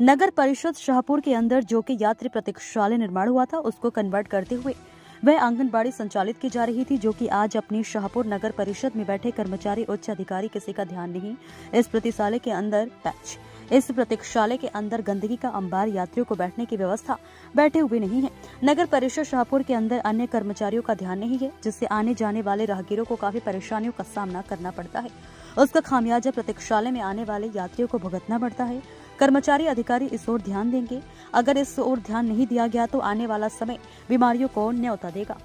नगर परिषद शाहपुर के अंदर जो कि यात्री प्रतीक्षालय निर्माण हुआ था, उसको कन्वर्ट करते हुए वह आंगनबाड़ी संचालित की जा रही थी, जो कि आज अपनी शाहपुर नगर परिषद में बैठे कर्मचारी, उच्च अधिकारी किसी का ध्यान नहीं, इस प्रतिशालय के अंदर पैच इस प्रतीक्षालय के अंदर गंदगी का अंबार यात्रियों को बैठने की व्यवस्था बैठे हुए नहीं है। नगर परिषद शाहपुर के अंदर अन्य कर्मचारियों का ध्यान नहीं है, जिससे आने जाने वाले राहगीरों को काफ़ी परेशानियों का सामना करना पड़ता है। उसका खामियाजा प्रतीक्षालय में आने वाले यात्रियों को भुगतना पड़ता है। कर्मचारी अधिकारी इस ओर ध्यान देंगे। अगर इस ओर ध्यान नहीं दिया गया तो आने वाला समय बीमारियों को न्यौता देगा।